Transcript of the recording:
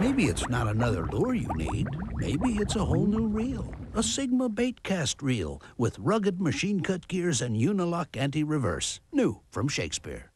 Maybe it's not another lure you need. Maybe it's a whole new reel. A Sigma baitcast reel with rugged machine cut gears and Unilock anti reverse. New from Shakespeare.